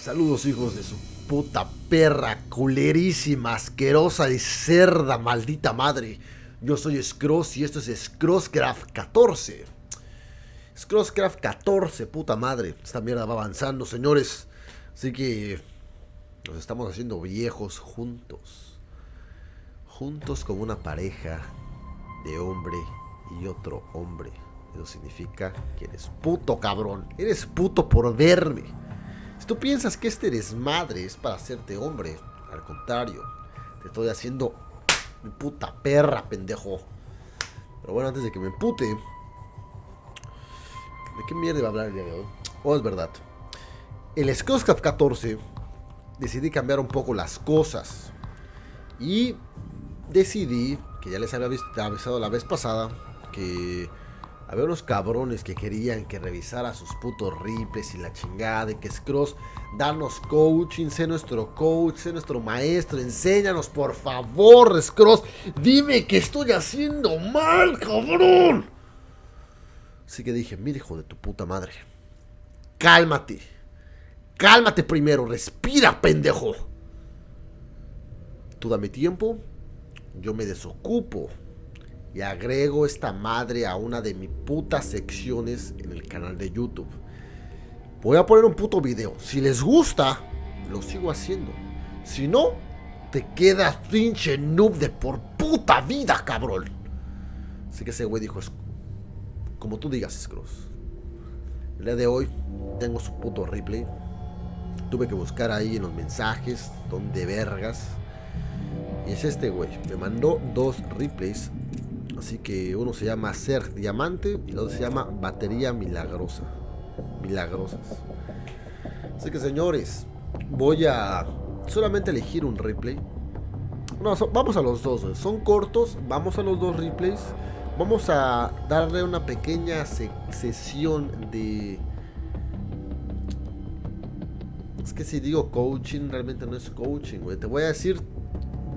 Saludos hijos de su puta perra, culerísima, asquerosa y cerda, maldita madre. Yo soy Scross y esto es Scrosscraft 14. Scrosscraft 14, puta madre. Esta mierda va avanzando, señores. Así que nos estamos haciendo viejos juntos. Juntos como una pareja de hombre y otro hombre. Eso significa que eres puto cabrón. Eres puto por verme. Si tú piensas que este desmadre es para hacerte hombre, al contrario, te estoy haciendo mi puta perra, pendejo. Pero bueno, antes de que me empute, ¿de qué mierda va a hablar el día de hoy? Oh, es verdad. El Scrosscraft 14 decidí cambiar un poco las cosas. Y decidí, que ya les había avisado la vez pasada, que había unos cabrones que querían que revisara sus putos riples y la chingada de que Scross, danos coaching, sé nuestro coach, sé nuestro maestro, enséñanos por favor, Scross, dime que estoy haciendo mal, cabrón. Así que dije, mira hijo de tu puta madre, cálmate, cálmate primero, respira, pendejo. Tú dame tiempo, yo me desocupo y agrego esta madre a una de mis putas secciones en el canal de YouTube. Voy a poner un puto video. Si les gusta, lo sigo haciendo. Si no, te quedas pinche noob de por puta vida, cabrón. Así que ese güey dijo, como tú digas, Scrooge. El día de hoy tengo su puto replay. Tuve que buscar ahí en los mensajes, donde vergas. Y es este güey. Me mandó dos replays Así que uno se llama Ser Diamante y el otro se llama Batería Milagrosa. Milagrosas. Así que señores, voy a solamente elegir un replay. No, vamos a los dos. Son cortos, vamos a los dos replays. Vamos a darle una pequeña sesión de... Es que si digo coaching, realmente no es coaching, güey. Te voy a decir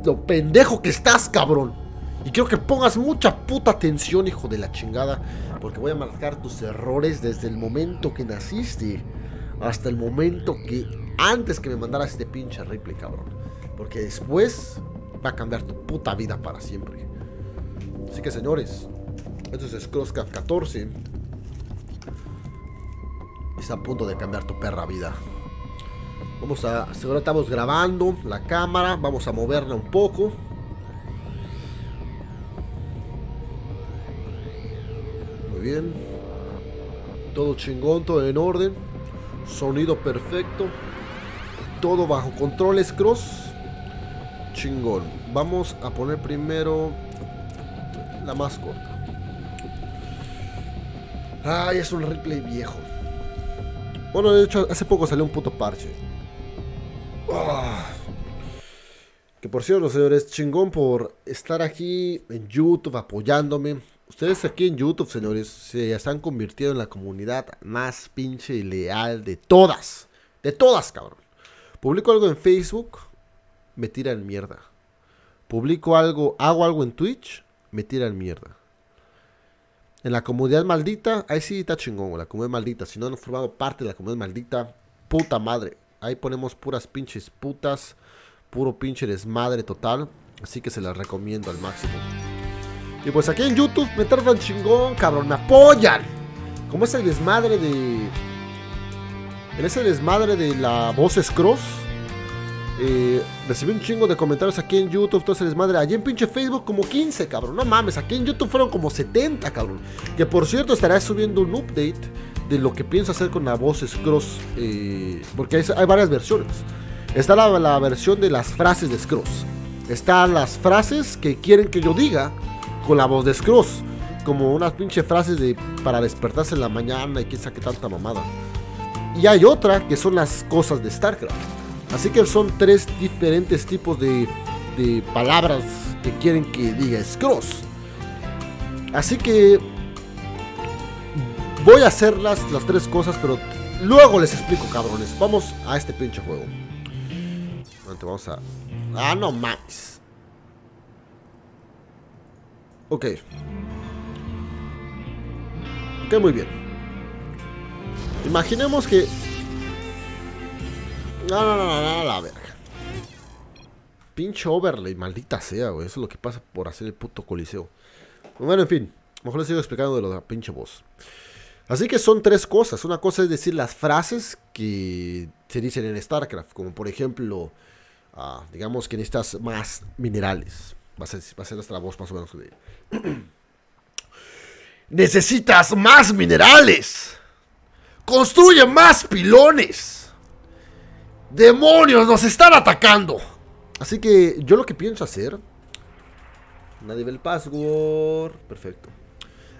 lo pendejo que estás, cabrón. Y quiero que pongas mucha puta atención, hijo de la chingada. Porque voy a marcar tus errores desde el momento que naciste. Hasta el momento que... Antes que me mandaras este pinche replay, cabrón. Porque después va a cambiar tu puta vida para siempre. Así que señores, esto es Scrosscraft 14. Está a punto de cambiar tu perra vida. Vamos a... Ahora estamos grabando la cámara. Vamos a moverla un poco. Bien. Todo chingón, todo en orden. Sonido perfecto. Todo bajo controles cross. Chingón. Vamos a poner primero la más corta. Ay, es un replay viejo. Bueno, de hecho, hace poco salió un puto parche. Ah. Que por cierto, señores, chingón por estar aquí en YouTube apoyándome. Ustedes aquí en YouTube, señores, se están convirtiendo en la comunidad más pinche leal de todas. De todas, cabrón. Publico algo en Facebook, me tiran mierda. Publico algo, hago algo en Twitch, me tiran mierda. En la comunidad maldita, ahí sí está chingón, la comunidad maldita. Si no han formado parte de la comunidad maldita, puta madre. Ahí ponemos puras pinches putas, puro pinche desmadre total. Así que se las recomiendo al máximo. Y pues aquí en YouTube me tardan chingón, cabrón, me apoyan. Como es el desmadre de. ese desmadre de la voz Cross. Eh, recibí un chingo de comentarios aquí en YouTube, todo ese desmadre. Allí en pinche Facebook como 15, cabrón. No mames, aquí en YouTube fueron como 70, cabrón. Que por cierto estaré subiendo un update de lo que pienso hacer con la voz Cross. Eh, porque hay, varias versiones. Está la, la versión de las frases de Scross. Están las frases que quieren que yo diga con la voz de Scrooge. Como unas pinche frases de para despertarse en la mañana y quién sabe qué tanta mamada. Y hay otra que son las cosas de StarCraft. Así que son tres diferentes tipos de, de palabras que quieren que diga Scrooge. Así que voy a hacer las, las tres cosas, pero luego les explico, cabrones. Vamos a este pinche juego. Vamos a... Ah, no mames. Ok. Ok, muy bien. Imaginemos que... No, no, no, no, la verga. Pinche overlay, maldita sea, güey. Eso es lo que pasa por hacer el puto coliseo. Bueno, en fin. Mejor les sigo explicando de lo de la pinche voz. Así que son tres cosas. Una cosa es decir las frases que se dicen en StarCraft. Como por ejemplo, ah, digamos que necesitas más minerales. Va a ser, va a ser nuestra voz más o menos. Necesitas más minerales. Construye más pilones. Demonios, nos están atacando. Así que yo lo que pienso hacer... Nadie ve el password. Perfecto.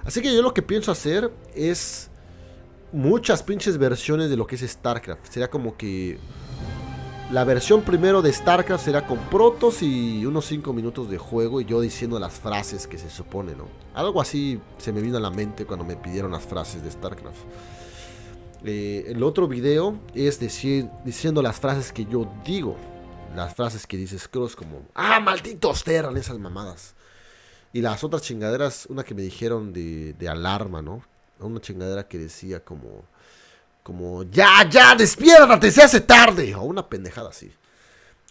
Así que yo lo que pienso hacer es muchas pinches versiones de lo que es StarCraft. Sería como que la versión primero de StarCraft será con protos y unos 5 minutos de juego y yo diciendo las frases que se supone, ¿no? Algo así se me vino a la mente cuando me pidieron las frases de StarCraft. Eh, el otro video es diciendo las frases que yo digo. Las frases que dices Cross como, ah, malditos Terran, esas mamadas. Y las otras chingaderas, una que me dijeron de, de alarma, ¿no? Una chingadera que decía como, como, ya, ya, despiértate, se hace tarde. O una pendejada así.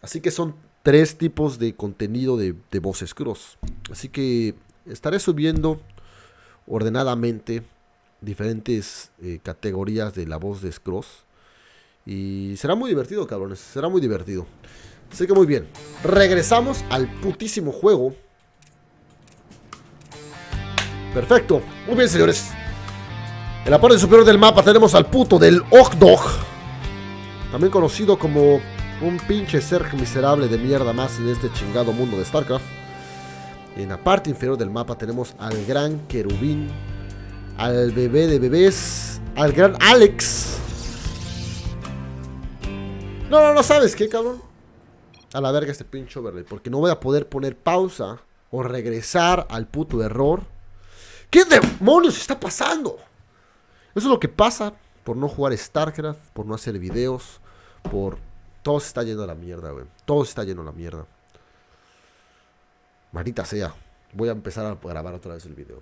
Así que son tres tipos de contenido de, de voces cross. Así que estaré subiendo ordenadamente diferentes eh, categorías de la voz de Scross. Y será muy divertido, cabrones. Será muy divertido. Así que muy bien. Regresamos al putísimo juego. Perfecto. Muy bien, señores. En la parte superior del mapa tenemos al puto del Ogdog. También conocido como un pinche ser miserable de mierda más en este chingado mundo de StarCraft. En la parte inferior del mapa tenemos al gran querubín. Al bebé de bebés. Al gran Alex. No, no, no, ¿sabes qué, cabrón? A la verga este pinche overlay. Porque no voy a poder poner pausa o regresar al puto error. ¿Qué demonios está pasando? Eso es lo que pasa por no jugar StarCraft, por no hacer videos, por... Todo se está yendo a la mierda, güey. Todo se está yendo a la mierda. Marita sea. Voy a empezar a grabar otra vez el video.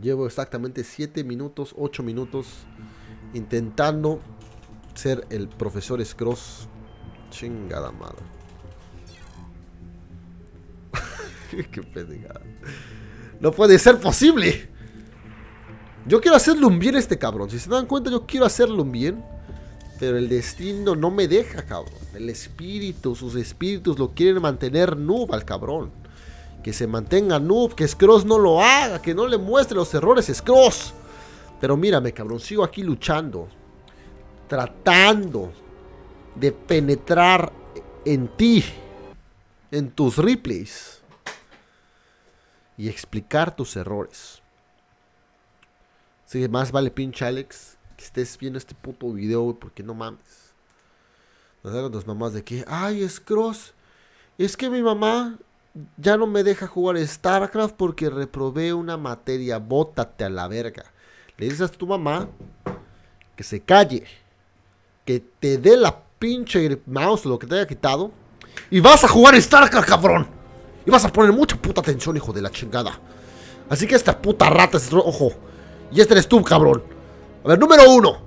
Llevo exactamente 7 minutos, 8 minutos intentando ser el profesor Scross. Chingada madre. Qué pendejada. No puede ser posible. Yo quiero hacerle un bien a este cabrón. Si se dan cuenta, yo quiero hacerle un bien. Pero el destino no me deja, cabrón. El espíritu, sus espíritus lo quieren mantener noob al cabrón. Que se mantenga noob, que Scross no lo haga, que no le muestre los errores Scross. Pero mírame, cabrón, sigo aquí luchando. Tratando de penetrar en ti. En tus replays. Y explicar tus errores. Así que más vale pinche Alex que estés viendo este puto video, porque no mames. Nos hagan las mamás de que, ay, es. Es que mi mamá ya no me deja jugar StarCraft porque reprobé una materia. Bótate a la verga. Le dices a tu mamá que se calle. Que te dé la pinche mouse o lo que te haya quitado. Y vas a jugar StarCraft, cabrón. Y vas a poner mucha puta atención, hijo de la chingada. Así que esta puta rata, ojo. Y este eres tú, cabrón. A ver, número uno.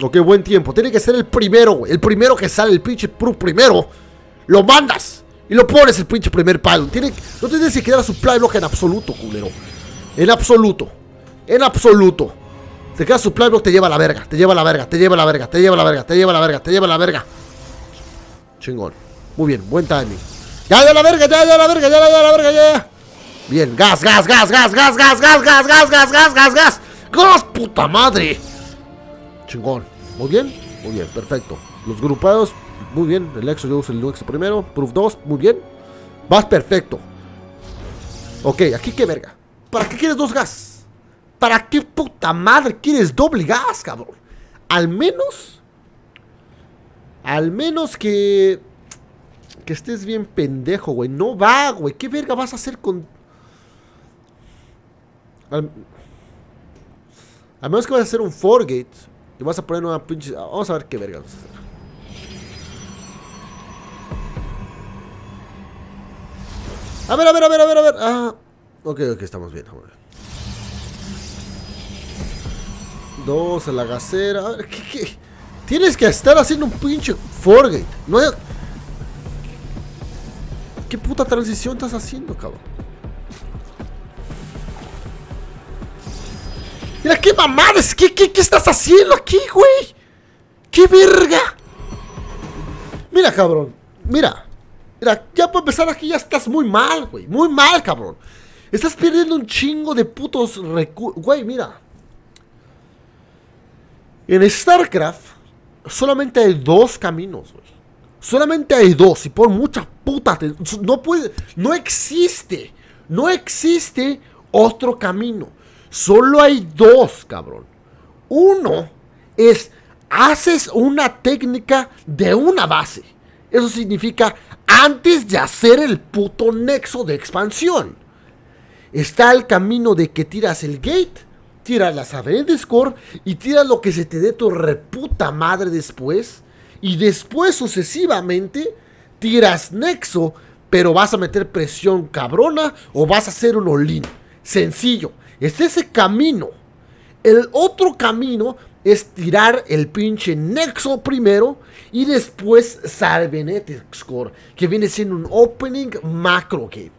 Ok, buen tiempo. Tiene que ser el primero, güey. El primero que sale, el pinche primero. Lo mandas. Y lo pones el pinche primer palo. Tiene, no tienes que quedar a supply block en absoluto, culero. En absoluto. En absoluto. Te queda supply block, te lleva a la verga. Te lleva a la verga, te lleva a la verga, te lleva a la verga, te lleva a la verga, te lleva a la verga. Chingón. Muy bien, buen timing. Ya, ya la verga, ya, ya la verga, ya, ya la verga, ya. Bien, gas, gas, gas, gas, gas, gas, gas, gas, gas, gas, gas, gas, gas. ¡Gas, puta madre! Chingón. Muy bien, muy bien, perfecto. Los grupados, muy bien. El exo yo uso el exo primero. Proof 2, muy bien. Vas perfecto. Ok, aquí qué verga. ¿Para qué quieres dos gas? ¿Para qué puta madre quieres doble gas, cabrón? Al menos. Al menos que. Que estés bien pendejo, güey. No va, güey. ¿Qué verga vas a hacer con al, menos que vas a hacer un forgate y vas a poner una pinche. Vamos a ver qué verga vas a hacer. A ver, a ver, a ver, a ver, a ver. Ah. Ok, ok, estamos bien. dos a la gacera. A ver, ¿qué, qué? Tienes que estar haciendo un pinche Forgate. No hay... ¿Qué puta transición estás haciendo, cabrón? Mira, qué mamadas. ¿Qué, qué, qué estás haciendo aquí, güey? ¡Qué verga! Mira, cabrón. Mira. Mira, ya para empezar aquí ya estás muy mal, güey. Muy mal, cabrón. Estás perdiendo un chingo de putos recursos. Güey, mira. En StarCraft solamente hay dos caminos, güey. Solamente hay dos y por mucha puta no puede, no existe, no existe otro camino. Solo hay dos, cabrón. Uno es haces una técnica de una base. Eso significa antes de hacer el puto nexo de expansión. Está el camino de que tiras el gate, tiras la saber de score y tiras lo que se te dé tu reputa madre después. Y después sucesivamente tiras nexo, pero vas a meter presión cabrona o vas a hacer un olín. Sencillo, es ese camino. El otro camino es tirar el pinche Nexo primero y después Cybernetic Score, que viene siendo un opening macro game.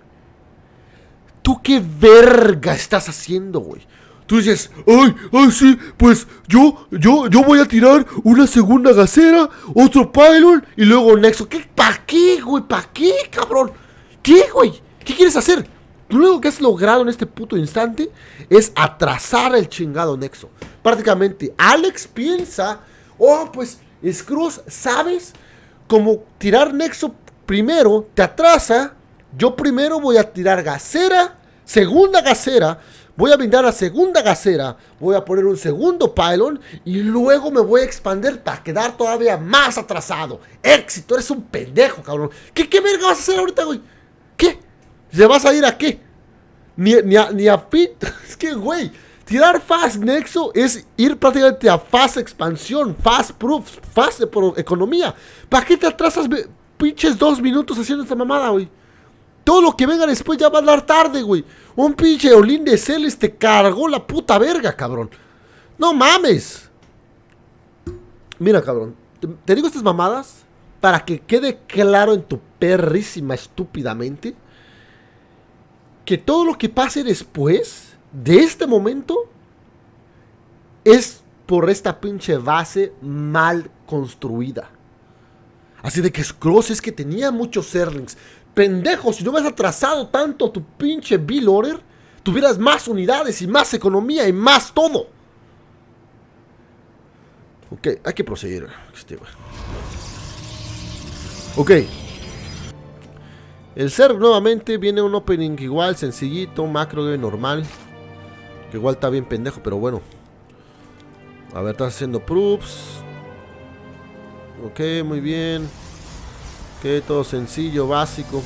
¿Tú qué verga estás haciendo, güey? Tú dices, ay, ay, sí, pues yo, yo, yo voy a tirar una segunda gacera, otro pylon y luego Nexo. ¿Qué? ¿Para qué, güey? ¿Para qué, cabrón? ¿Qué, güey? ¿Qué quieres hacer? Lo único que has logrado en este puto instante es atrasar el chingado Nexo. Prácticamente, Alex piensa, oh, pues, Scrooge, ¿sabes? Como tirar Nexo primero te atrasa. Yo primero voy a tirar Gacera, segunda Gacera. Voy a brindar la segunda Gacera. Voy a poner un segundo pylon. Y luego me voy a expandir para quedar todavía más atrasado. Éxito, eres un pendejo, cabrón. ¿Qué, qué verga vas a hacer ahorita, güey? ¿Qué? ¿Se vas a ir a qué? Ni, ni a, ni a Pit. Es que, güey. Tirar Fast Nexo es ir prácticamente a Fast Expansión, Fast Proof, Fast por Economía. ¿Para qué te atrasas pinches dos minutos haciendo esta mamada, güey? Todo lo que venga después ya va a dar tarde, güey. Un pinche Olin de Celes te cargó la puta verga, cabrón. No mames. Mira, cabrón. te digo estas mamadas para que quede claro en tu perrísima estúpidamente que todo lo que pase después de este momento es por esta pinche base mal construida. Así de que Scrooge es que tenía muchos Serlings. Pendejo, si no hubieras atrasado tanto tu pinche Bill Order, tuvieras más unidades y más economía y más todo. Ok, hay que proseguir. Este, ok. El ser nuevamente viene un opening igual, sencillito, macro normal. Que igual está bien pendejo, pero bueno. A ver, estás haciendo proofs. Ok, muy bien. Ok, todo sencillo, básico.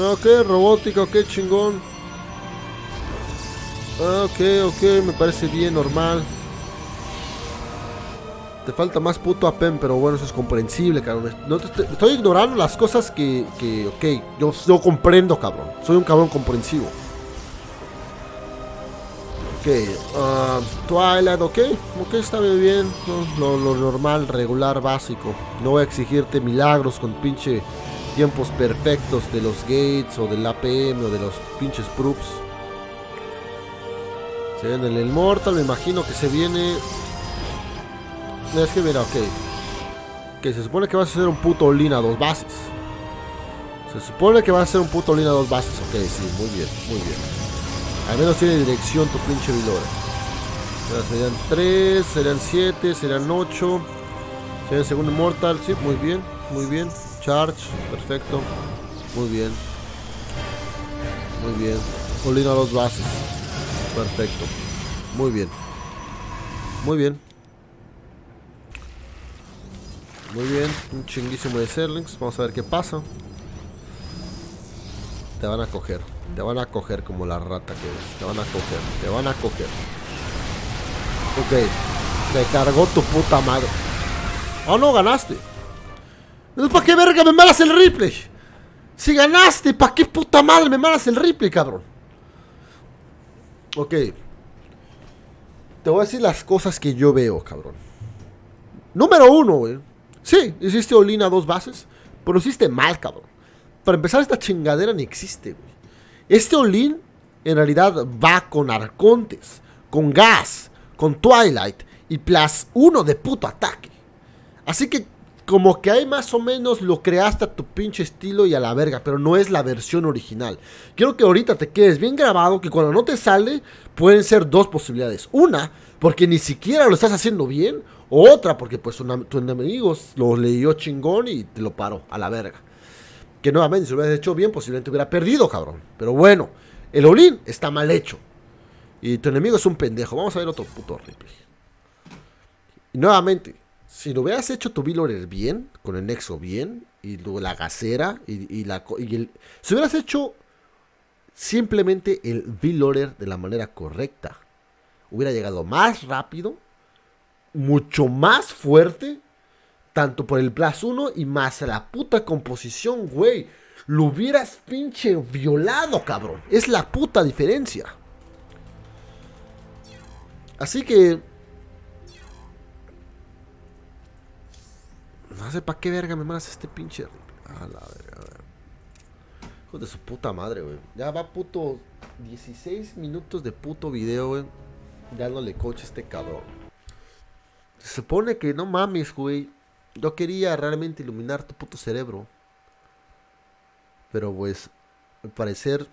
Ok, robótica, ok, chingón. Ok, ok, me parece bien, normal. Te falta más puto APEM, pero bueno, eso es comprensible, cabrón. No estoy, ignorando las cosas que, que ok, yo, yo comprendo, cabrón. Soy un cabrón comprensivo. Ok, uh, Twilight, ok, ok, está bien, lo, lo, normal, regular, básico. No voy a exigirte milagros con pinche tiempos perfectos de los gates o del APM o de los pinches proofs. Se viene el Immortal, me imagino que se viene es que mira, ok. Que se supone que vas a hacer un puto lina dos bases. Se supone que vas a hacer un puto lina dos bases. Ok, sí, muy bien, muy bien. Al menos tiene dirección tu pinche Vilora. Serían 3, serían 7, serían 8. Serían segundo mortal, sí, muy bien, muy bien. Charge, perfecto. Muy bien. Muy bien. Olina a dos bases. Perfecto. Muy bien. Muy bien. Muy bien, un chinguísimo de Serlings. Vamos a ver qué pasa. Te van a coger. Te van a coger como la rata que eres. Te van a coger. Te van a coger. Ok. Te cargó tu puta madre. Oh, no, ganaste. ¿Para qué verga me malas el replay? Si ganaste, ¿para qué puta madre me malas el replay, cabrón? Ok. te voy a decir las cosas que yo veo, cabrón. Número uno, güey. Sí, hiciste Olin a dos bases, pero hiciste mal, cabrón. Para empezar, esta chingadera ni existe, güey. Este Olin en realidad va con Arcontes, con Gas, con Twilight y plus uno de puto ataque. Así que como que hay más o menos lo creaste a tu pinche estilo y a la verga, pero no es la versión original. Quiero que ahorita te quedes bien grabado que cuando no te sale pueden ser dos posibilidades. Una, porque ni siquiera lo estás haciendo bien, o otra, porque pues tu enemigo lo leyó chingón y te lo paró a la verga. Que nuevamente, si lo hubieras hecho bien, posiblemente hubiera perdido, cabrón. Pero bueno, el Olin está mal hecho. Y tu enemigo es un pendejo. Vamos a ver otro puto replay. Y nuevamente, si lo hubieras hecho tu V-Loader bien, con el Nexo bien, y la gasera, y, la, y el, si hubieras hecho simplemente el V-Loader de la manera correcta, hubiera llegado más rápido, mucho más fuerte, tanto por el Plus 1 y más la puta composición, güey. Lo hubieras pinche violado, cabrón. Es la puta diferencia. Así que No sé para qué verga me mandas este pinche. A la verga, Hijo de su puta madre, güey. Ya va puto 16 minutos de puto video, güey. Dándole coche a este cabrón. Se supone que no mames, güey. Yo quería realmente iluminar tu puto cerebro. Pero pues, al parecer,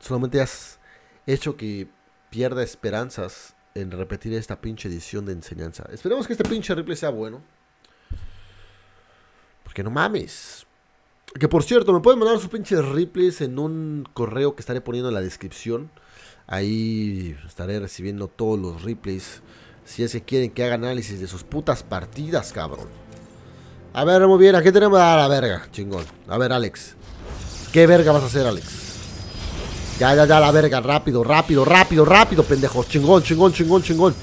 solamente has hecho que pierda esperanzas en repetir esta pinche edición de enseñanza. Esperemos que este pinche replay sea bueno. Porque no mames. Que por cierto, me pueden mandar sus pinches replays en un correo que estaré poniendo en la descripción. Ahí estaré recibiendo todos los replays. Si es que quieren que haga análisis de sus putas partidas, cabrón. A ver, muy bien, aquí tenemos a la verga, chingón. A ver, Alex. ¿Qué verga vas a hacer, Alex? Ya, ya, ya, la verga, rápido, rápido, rápido, rápido, pendejo. Chingón, chingón, chingón, chingón.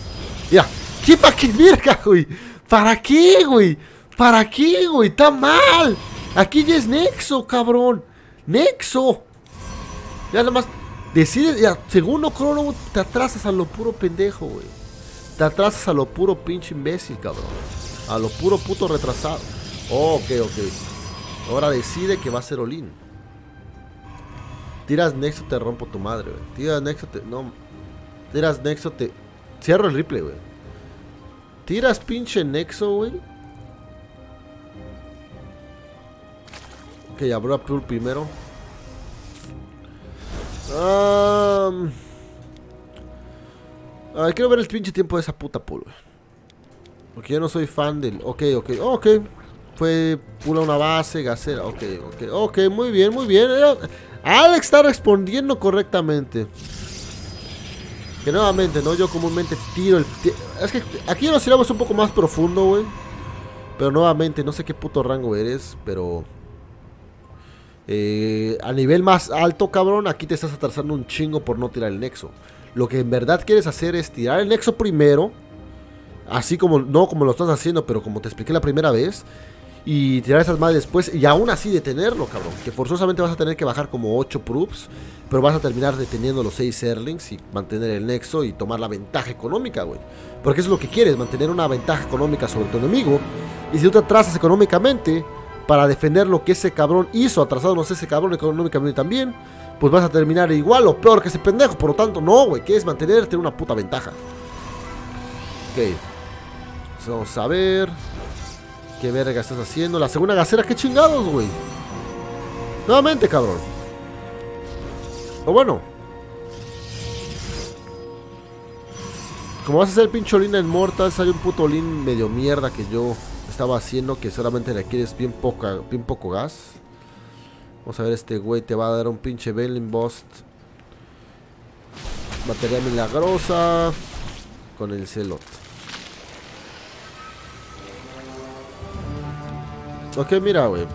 Mira, ¿qué para qué verga, güey? ¿Para qué, güey? ¿Para qué, güey? Está mal. Aquí ya es Nexo, cabrón. Nexo. Ya nada más decides, ya, segundo crono, te atrasas a lo puro pendejo, güey. Te atrasas a lo puro pinche imbécil, cabrón. A lo puro puto retrasado. ok, ok. Ahora decide que va a ser Olin. Tiras Nexo, te rompo tu madre, güey. Tiras Nexo, te. No. Tiras Nexo, te. Cierro el replay, güey. Tiras pinche Nexo, güey. Ok, abro a Pearl primero. Um, ver, quiero ver el pinche tiempo de esa puta pool. Porque yo no soy fan del... Ok, ok, ok. Fue pula una base, gasera. Ok, ok, ok, muy bien, muy bien. Alex está respondiendo correctamente. Que nuevamente, ¿no? Yo comúnmente tiro el... Es que aquí nos tiramos un poco más profundo, güey. Pero nuevamente, no sé qué puto rango eres, pero... Eh, a nivel más alto, cabrón, aquí te estás atrasando un chingo por no tirar el nexo. Lo que en verdad quieres hacer es tirar el nexo primero. Así como, no como lo estás haciendo, pero como te expliqué la primera vez. Y tirar esas madres después. Y aún así detenerlo, cabrón. Que forzosamente vas a tener que bajar como 8 proofs. Pero vas a terminar deteniendo los 6 Erlings y mantener el nexo y tomar la ventaja económica, güey. Porque eso es lo que quieres, mantener una ventaja económica sobre tu enemigo. Y si tú te atrasas económicamente, para defender lo que ese cabrón hizo, atrasado no sé ese cabrón económicamente también, pues vas a terminar igual o peor que ese pendejo. Por lo tanto, no, güey, que es mantenerte en una puta ventaja. Ok. Vamos a ver. ¿Qué verga estás haciendo? La segunda gasera, qué chingados, güey. Nuevamente, cabrón. O bueno. Como vas a hacer pincholina en Mortals, hay un puto lin medio mierda que yo estaba haciendo que solamente requieres bien, poca, bien poco gas. Vamos a ver, este güey te va a dar un pinche Belling Bust. Batería milagrosa. Con el celot. Ok, mira, güey.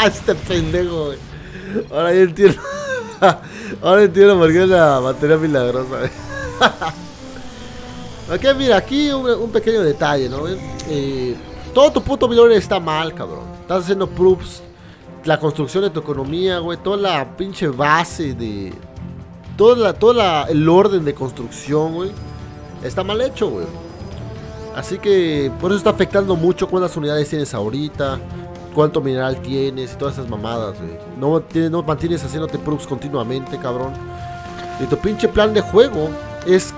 este pendejo, güey. Ahora ya entiendo. Ahora entiendo por qué es la batería milagrosa. ok, mira, aquí un, pequeño detalle, ¿no? Eh, todo tu puto video está mal, cabrón. Estás haciendo proofs. La construcción de tu economía, güey. Toda la pinche base de. Todo la, toda el orden de construcción, güey. Está mal hecho, güey. Así que por eso está afectando mucho cuántas unidades tienes ahorita, cuánto mineral tienes y todas esas mamadas, güey. No, no mantienes haciéndote proofs continuamente, cabrón. Y tu pinche plan de juego es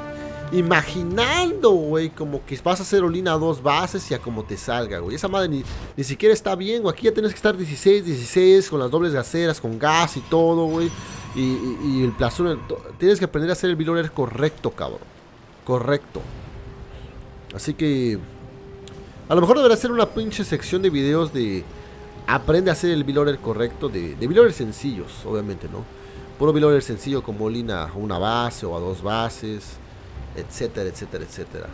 imaginando, güey, como que vas a hacer olina a dos bases y a como te salga, güey. Esa madre ni, ni siquiera está bien, güey. Aquí ya tienes que estar 16, 16 con las dobles gaseras, con gas y todo, güey. Y, el plazo, tienes que aprender a hacer el bilorer correcto, cabrón. Correcto. Así que... A lo mejor debería ser una pinche sección de videos de... Aprende a hacer el bilorer correcto, de, de sencillos, obviamente, ¿no? Puro bilorer sencillo como olina a una base o a dos bases etcétera, etcétera, etcétera.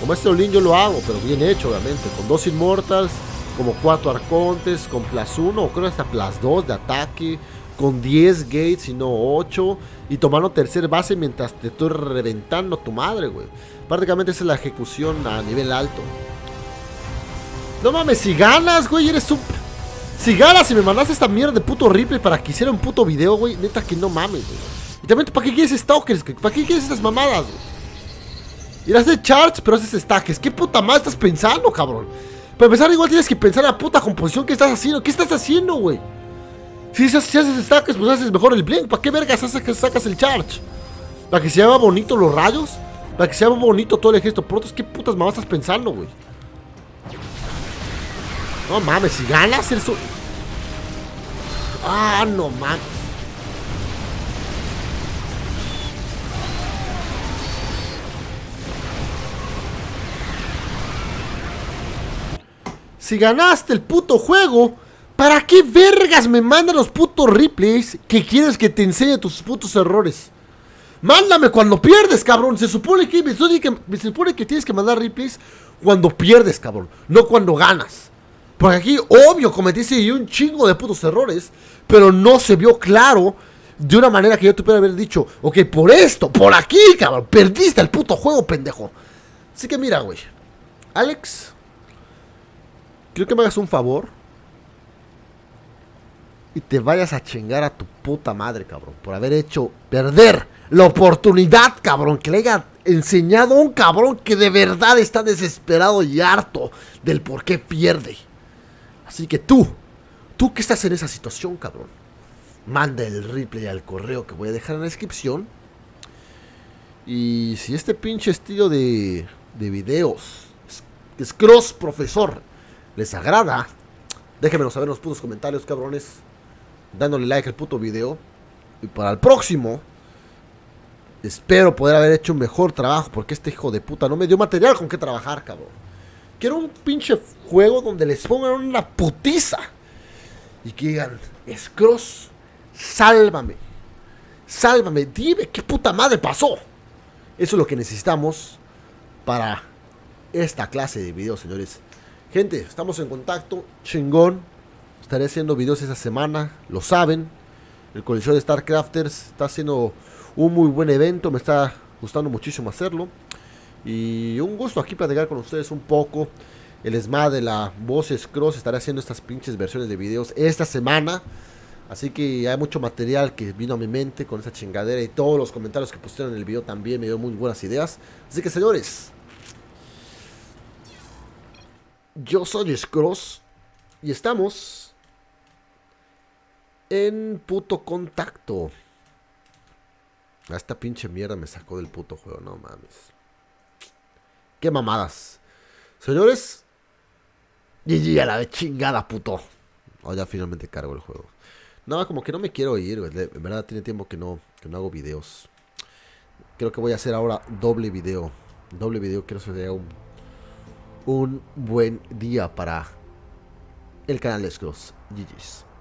Como este Olin yo lo hago, pero bien hecho, obviamente. Con dos Immortals, como cuatro Arcontes, con plus 1, o creo hasta plus 2 de ataque, con 10 gates y no 8, y tomando tercer base mientras te estoy reventando tu madre, güey. Prácticamente esa es la ejecución a nivel alto. No mames, si ganas, güey, eres un... Si ganas y me mandas esta mierda de puto replay para que hiciera un puto video, güey, neta que no mames, güey. Y también, ¿para qué quieres stalkers? ¿Para qué quieres esas mamadas? Ir a hacer charts, pero haces stalkers. ¿Qué puta madre estás pensando, cabrón? Para empezar, igual tienes que pensar en la puta composición que estás haciendo. ¿Qué estás haciendo, güey? Si, si, haces stacks, pues haces mejor el blink. ¿Para qué vergas sacas, sacas el charge? ¿Para que se vea bonito los rayos? ¿Para que se vea bonito todo el gesto protos? ¿Qué putas mamadas estás pensando, güey? No mames, si ganas el... Ah, no mames. Si ganaste el puto juego, ¿para qué vergas me mandan los putos replays que quieres que te enseñe tus putos errores? Mándame cuando pierdes, cabrón. Se supone que, se supone que tienes que mandar replays cuando pierdes, cabrón. No cuando ganas. Porque aquí, obvio, cometiste un chingo de putos errores. Pero no se vio claro de una manera que yo te pudiera haber dicho. Ok, por esto, por aquí, cabrón. Perdiste el puto juego, pendejo. Así que mira, güey. Alex, Quiero que me hagas un favor. Y te vayas a chingar a tu puta madre, cabrón. Por haber hecho perder la oportunidad, cabrón. Que le haya enseñado a un cabrón que de verdad está desesperado y harto del por qué pierde. Así que tú, tú que estás en esa situación, cabrón. Manda el replay al correo que voy a dejar en la descripción. Y si este pinche estilo de, de videos es cross profesor les agrada, déjenmelo saber en los putos comentarios, cabrones. Dándole like al puto video. Y para el próximo, espero poder haber hecho un mejor trabajo. Porque este hijo de puta no me dio material con qué trabajar, cabrón. Quiero un pinche juego donde les pongan una putiza. Y que digan, Scross, sálvame. Sálvame, dime qué puta madre pasó. Eso es lo que necesitamos para esta clase de videos, señores. Gente, estamos en contacto. Chingón. Estaré haciendo videos esta semana. Lo saben. El coliseo de StarCrafters está haciendo un muy buen evento. Me está gustando muchísimo hacerlo. Y un gusto aquí platicar con ustedes un poco. El ESMA de la Voces Cross estará haciendo estas pinches versiones de videos esta semana. Así que hay mucho material que vino a mi mente con esa chingadera y todos los comentarios que pusieron en el video también me dio muy buenas ideas. Así que señores, yo soy Scross y estamos en puto contacto. Esta pinche mierda me sacó del puto juego, no mames. Qué mamadas. Señores, GG a la chingada, puto. Oh, ya finalmente cargo el juego. No, como que no me quiero ir, En verdad tiene tiempo que no, que no hago videos. Creo que voy a hacer ahora doble video. Doble video, quiero hacer un un buen día para el canal de Scrolls. GG's.